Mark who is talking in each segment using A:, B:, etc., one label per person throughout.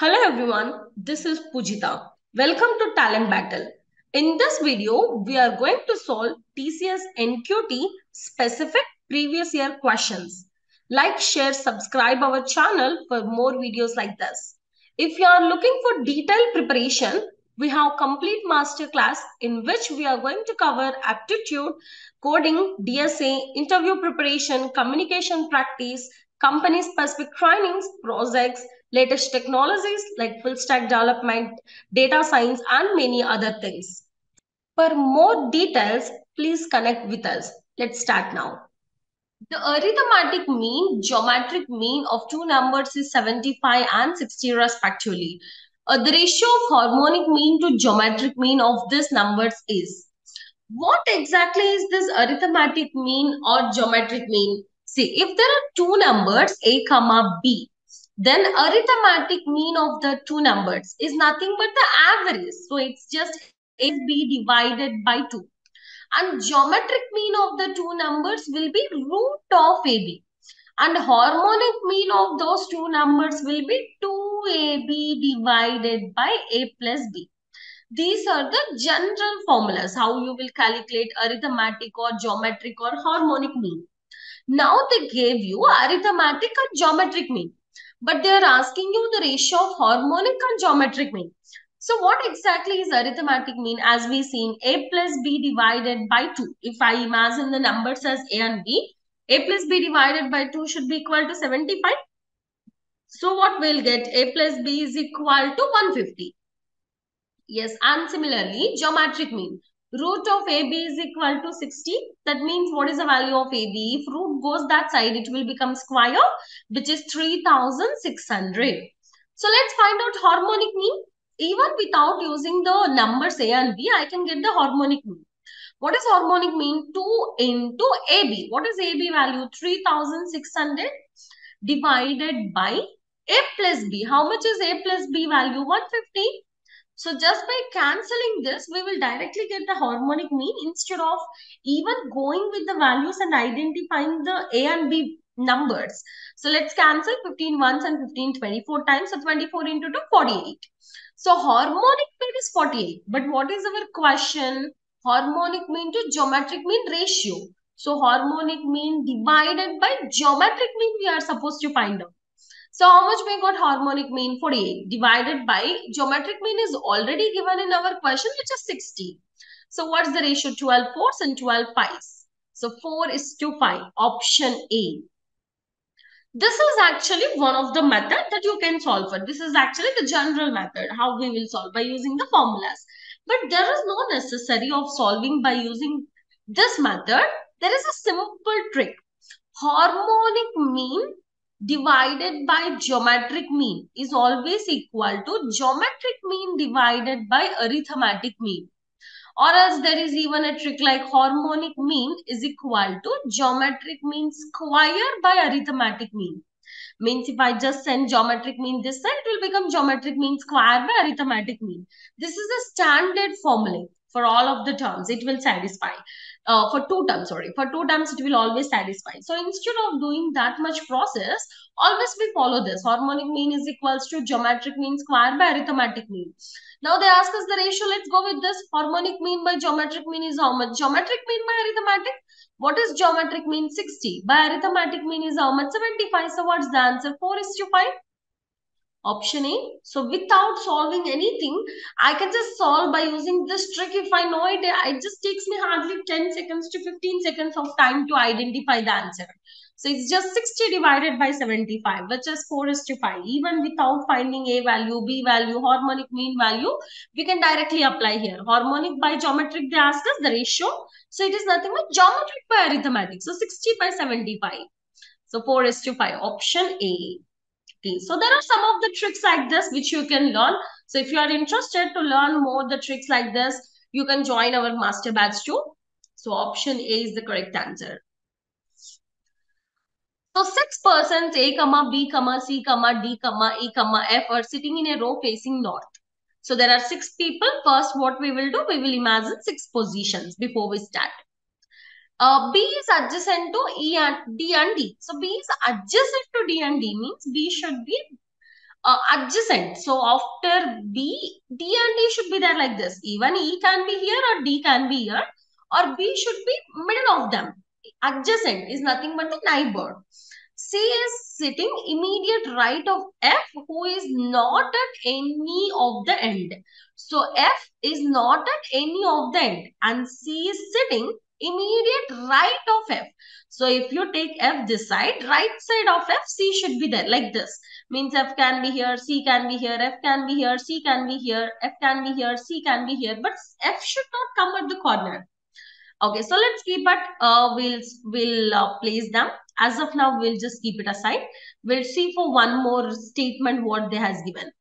A: Hello everyone, this is Pujita. Welcome to Talent Battle. In this video, we are going to solve TCS NQT specific previous year questions. Like, share, subscribe our channel for more videos like this. If you are looking for detailed preparation, we have complete masterclass in which we are going to cover aptitude, coding, DSA, interview preparation, communication practice, company specific trainings, projects, latest technologies like full stack development, data science, and many other things. For more details, please connect with us. Let's start now. The arithmetic mean, geometric mean of two numbers is 75 and 60 respectively. Uh, the ratio of harmonic mean to geometric mean of these numbers is. What exactly is this arithmetic mean or geometric mean? See, if there are two numbers a comma b, then arithmetic mean of the two numbers is nothing but the average. So it's just AB divided by 2. And geometric mean of the two numbers will be root of AB. And harmonic mean of those two numbers will be 2AB divided by A plus B. These are the general formulas, how you will calculate arithmetic or geometric or harmonic mean. Now they gave you arithmetic or geometric mean but they are asking you the ratio of harmonic and geometric mean. So what exactly is arithmetic mean as we seen a plus b divided by 2. If I imagine the numbers as a and b, a plus b divided by 2 should be equal to 75. So what we'll get a plus b is equal to 150. Yes and similarly geometric mean root of AB is equal to 60. That means what is the value of AB? If root goes that side, it will become square, which is 3600. So let's find out harmonic mean. Even without using the numbers A and B, I can get the harmonic mean. What is harmonic mean? 2 into AB. What is AB value? 3600 divided by A plus B. How much is A plus B value? 150. So just by cancelling this, we will directly get the harmonic mean instead of even going with the values and identifying the A and B numbers. So let's cancel 15 once and 15 24 times. So 24 into 2, 48. So harmonic mean is 48. But what is our question? Harmonic mean to geometric mean ratio. So harmonic mean divided by geometric mean we are supposed to find out. So how much we got harmonic mean? 48 divided by geometric mean is already given in our question which is 60. So what's the ratio? 12 fours and 12 fives. So 4 is to 5. Option A. This is actually one of the method that you can solve for. This is actually the general method how we will solve by using the formulas. But there is no necessary of solving by using this method. There is a simple trick. Harmonic mean divided by geometric mean is always equal to geometric mean divided by arithmetic mean. Or else there is even a trick like harmonic mean is equal to geometric mean square by arithmetic mean. Means if I just send geometric mean this side, it will become geometric mean square by arithmetic mean. This is a standard formula for all of the terms. It will satisfy uh, for two terms, sorry, for two terms it will always satisfy. So instead of doing that much process, always we follow this. Harmonic mean is equals to geometric mean square by arithmetic mean. Now they ask us the ratio. Let's go with this. Harmonic mean by geometric mean is how much? Geometric mean by arithmetic. What is geometric mean? 60. By arithmetic mean is how much? 75. So what's the answer? 4 is to 5. Option A. So without solving anything, I can just solve by using this trick. If I know it, it just takes me hardly 10 seconds to 15 seconds of time to identify the answer. So it's just 60 divided by 75, which is 4 is to 5. Even without finding A value, B value, harmonic mean value, we can directly apply here. Harmonic by geometric, they ask us the ratio. So it is nothing but geometric by arithmetic. So 60 by 75. So 4 is to 5. Option A. Okay, so there are some of the tricks like this which you can learn. So if you are interested to learn more the tricks like this, you can join our master batch too. So option A is the correct answer. So six persons A, comma, B, comma, C, comma, D, comma, E, comma, F are sitting in a row facing north. So there are six people. First, what we will do, we will imagine six positions before we start. Uh, B is adjacent to E and D and D. So B is adjacent to D and D means B should be uh, adjacent. So after B, D and D should be there like this. Even E can be here or D can be here or B should be middle of them. Adjacent is nothing but the neighbor. C is sitting immediate right of F who is not at any of the end. So F is not at any of the end and C is sitting immediate right of F. So if you take F this side, right side of F, C should be there like this. Means F can be here, C can be here, F can be here, C can be here, F can be here, C can be here. But F should not come at the corner. Okay, so let's keep it, uh, we'll, we'll uh, place them. As of now, we'll just keep it aside. We'll see for one more statement what they has given.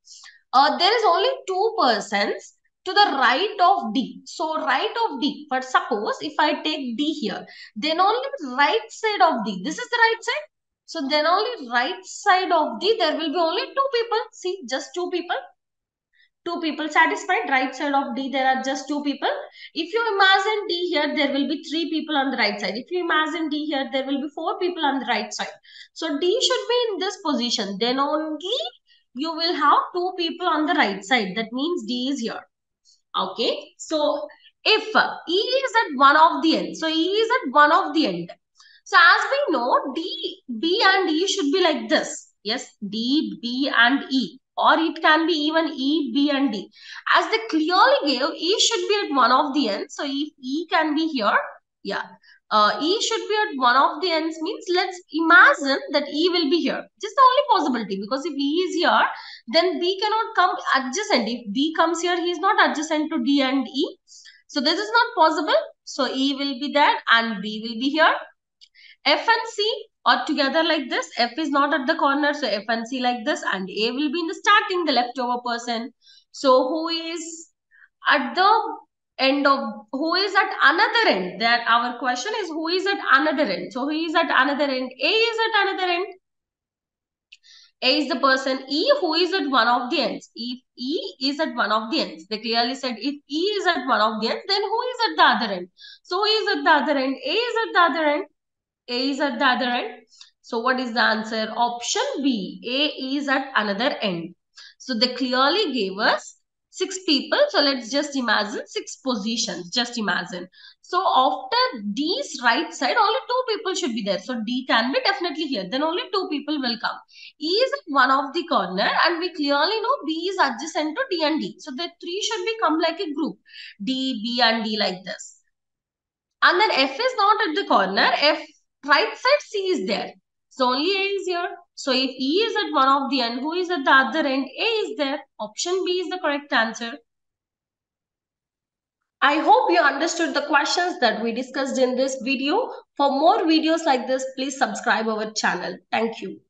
A: Uh, there is only two persons to the right of D. So right of D, but suppose if I take D here, then only right side of D. This is the right side. So then only right side of D, there will be only two people. See, just two people. Two people satisfied. Right side of D, there are just two people. If you imagine D here, there will be three people on the right side. If you imagine D here, there will be four people on the right side. So D should be in this position. Then only you will have two people on the right side. That means D is here. Okay. So if E is at one of the end, so E is at one of the end. So as we know, D, B and E should be like this. Yes, D, B and E. Or it can be even E, B and D. As they clearly gave, E should be at one of the ends. So if E can be here, yeah. Uh, E should be at one of the ends means let's imagine that E will be here. Just the only possibility because if E is here, then B cannot come adjacent. If B comes here, he is not adjacent to D and E. So this is not possible. So E will be there and B will be here. F and C are together like this. F is not at the corner. So F and C like this and A will be in the starting, the leftover person. So who is at the end of, who is at another end? That our question is who is at another end. So who is at another end? A is at another end. A is the person E who is at one of the ends. If E is at one of the ends, they clearly said if E is at one of the ends, then who is at the other end? So who is at the other end? A is at the other end. A is at the other end. So what is the answer? Option B. A is at another end. So they clearly gave us six people. So let's just imagine six positions. Just imagine. So after D's right side, only two people should be there. So D can be definitely here. Then only two people will come. E is one of the corner and we clearly know B is adjacent to D and D. So the three should become like a group. D, B and D like this. And then F is not at the corner. F right side C is there. So only A is here. So if E is at one of the end, who is at the other end? A is there. Option B is the correct answer. I hope you understood the questions that we discussed in this video. For more videos like this, please subscribe our channel. Thank you.